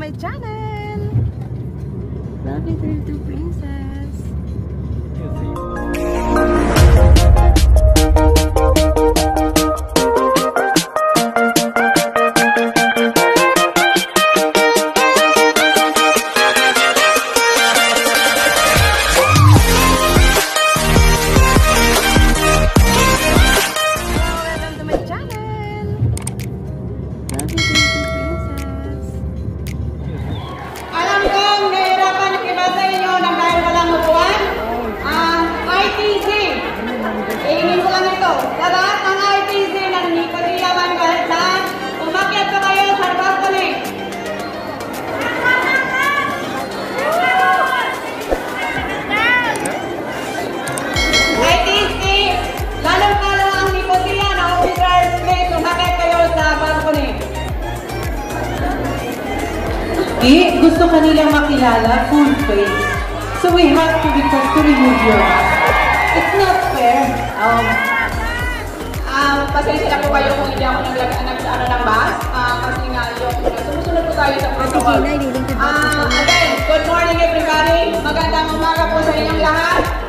my channel! love Lovely 32 Princess! Eh, gusto kanilang makilala full face. So we have to request to remove your mask. It's not fair. Um, um, pasensya na po kayo kung hindi ako naglag nag ano ng mask. Ah, kasi nga yung sumusunod po tayo sa protocol. Inyo. again, good morning everybody. Magandang umaga po sa inyong lahat.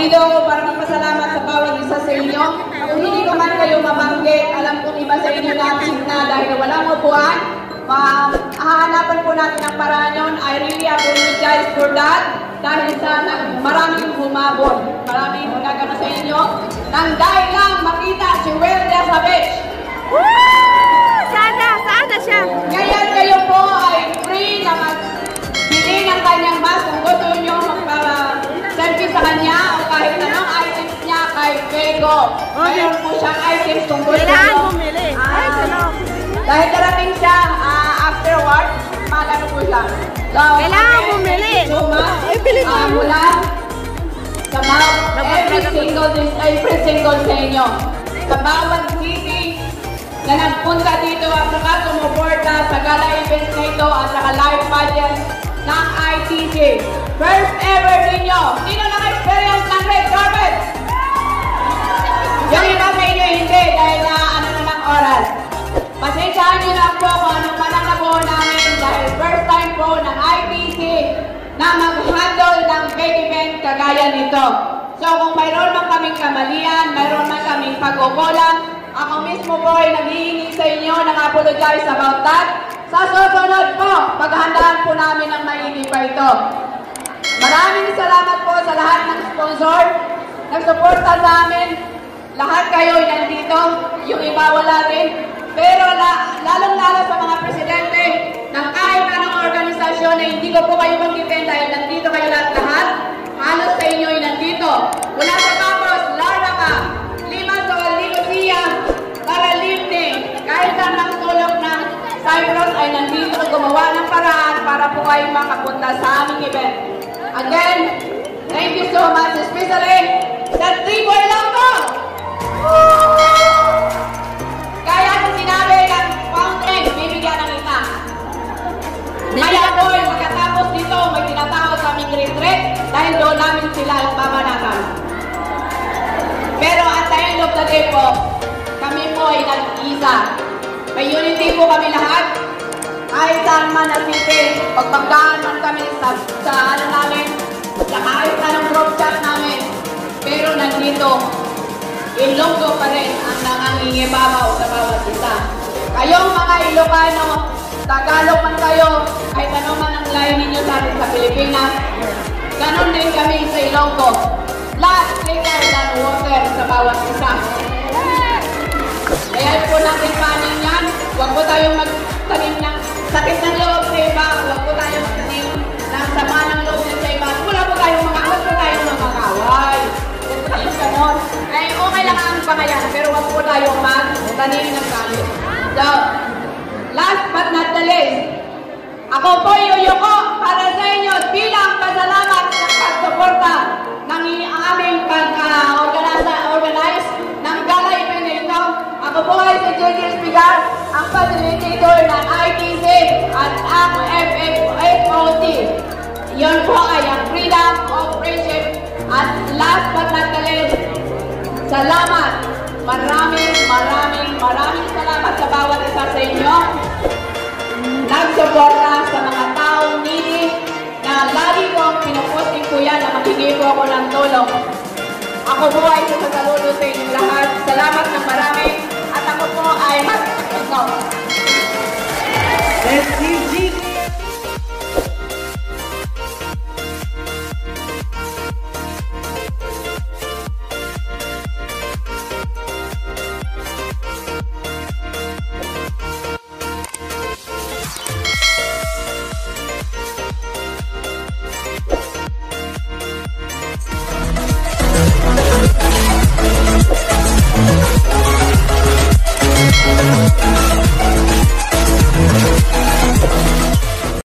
Nandito ako para magpasalamat sa bawat isa sa inyo. Kung hindi ko man kayo mabanggit, alam kong iba sa inyo na-absent na dahil walang upuan. Ma hahanapan po natin ang paraan yun. I really apologize for that. Dahil sa na, maraming humabol. Maraming nagano sa inyo. Nang dahil lang makita si Welda sa beach. Woo! Sana! Sana siya! Mayroon po siyang items kung gusto Kailangan nyo. bumili. Ay, Ah, salok! dahil darating siya ah, afterward, magano po siya. So, Kailangan bumili. thank you so much. Ay, bili Ah, mula sa bawat every single, every single sa inyo. Sa bawat city na nagpunta dito at saka sumuporta sa gala event na ito at saka live pageant ng ITC. First ever ninyo. Sino naka-experience ng ng IPC na mag-handle ng event kagaya nito. So kung mayroon man kaming kamalian, mayroon man kaming pagkukulang, ako mismo po ay naghihingi sa inyo ng apologize about that. Sa susunod po, paghandaan po namin ng maigi pa ito. Maraming salamat po sa lahat ng sponsor, nagsuporta sa amin. Lahat kayo ay nandito, yung iba wala rin. Pero la, lalong-lalo sa mga presidente ng kahit anong organisasyon na hindi ko po kayo mag-depend dahil nandito kayo lahat-lahat. Halos sa inyo ay nandito. Wala sa tapos, Larnaca, Limassol, Nicosia, Paralipne, kahit saan ng sulok ng Cyprus ay nandito gumawa ng paraan para po kayo makapunta sa aming event. Again, thank you so much, especially sa Triboy Longgo! Dahil doon namin sila babanatan. Pero at the end of the day po, kami po ay nag-isa. May unity po kami lahat. Kahit saan man na city, pagpagdaan man kami sa, sa ano namin, sa kahit anong group chat namin. Pero nandito, Ilonggo pa rin ang nangangingibabaw sa bawat isa. Kayong mga Ilocano, Tagalog man kayo, kahit ano man ang layo ninyo sa atin sa Pilipinas, ganon din kami sa Ilonggo. Last liquor than water sa bawat isa. Kaya po natin panin yan, huwag po tayong magtanim ng sakit ng loob sa iba, huwag po tayong magtanim ng sama ng loob sa iba. Wala po tayong mga, huwag po tayong. Huwag po tayong ganon. Ay, okay lang ang pangayan, pero huwag po tayong magtanim ng galit. So, last but not the least, ako po yuyuko para sa inyo bilang pasalamat sa pagsuporta ng i- ang aming pag-organize ng gala event na ito. Ako po ay si JJ Spigar, ang facilitator ng ITC at ang FFOT. Yun po ay ang Freedom of Friendship at last but not the least, salamat maraming, maraming, maraming salamat sa bawat isa sa inyo. Nagsuporta sa mga taong needy na lagi kong pinuposting ko yan na makinig po ako ng tulong. Ako po ay sasaludo sa inyong lahat. Salamat ng marami at ako po ay mag Let's give